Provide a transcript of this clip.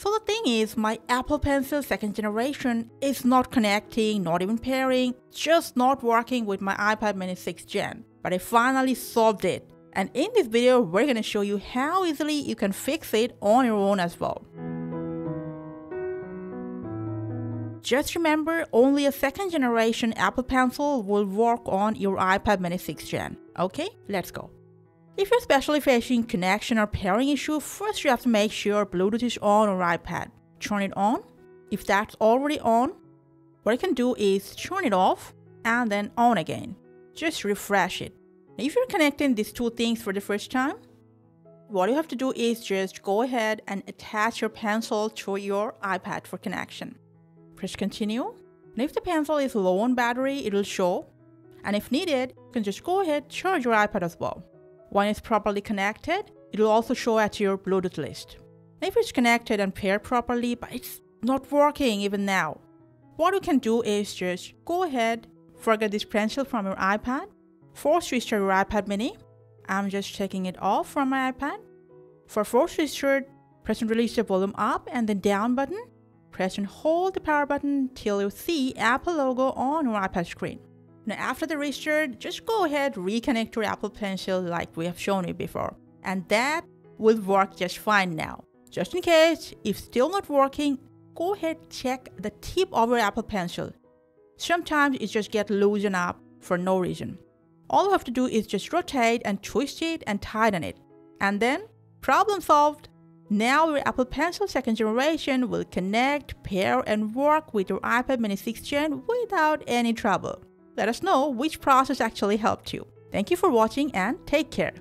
So the thing is, my Apple Pencil second generation is not connecting, not even pairing, just not working with my iPad mini 6th gen. But I finally solved it. And in this video, we're gonna show you how easily you can fix it on your own as well. Just remember, only a second generation Apple Pencil will work on your iPad mini 6th gen. Okay, let's go. If you're especially facing connection or pairing issue, first you have to make sure Bluetooth is on your iPad. Turn it on. If that's already on, what you can do is turn it off and then on again. Just refresh it. If you're connecting these two things for the first time, what you have to do is just go ahead and attach your pencil to your iPad for connection. Press continue. And if the pencil is low on battery, it will show. And if needed, you can just go ahead charge your iPad as well. When it's properly connected, it will also show at your Bluetooth list. If it's connected and paired properly, but it's not working even now, what you can do is just go ahead, forget this pencil from your iPad, force restart your iPad mini. I'm just taking it off from my iPad. For force restart, press and release the volume up and the down button. Press and hold the power button till you see Apple logo on your iPad screen. Now after the restart, just go ahead reconnect your Apple Pencil like we have shown you before. And that will work just fine now. Just in case, if still not working, go ahead check the tip of your Apple Pencil. Sometimes it just get loosened up for no reason. All you have to do is just rotate and twist it and tighten it. And then, problem solved. Now your Apple Pencil second generation will connect, pair and work with your iPad mini 6th gen without any trouble. Let us know which process actually helped you. Thank you for watching and take care.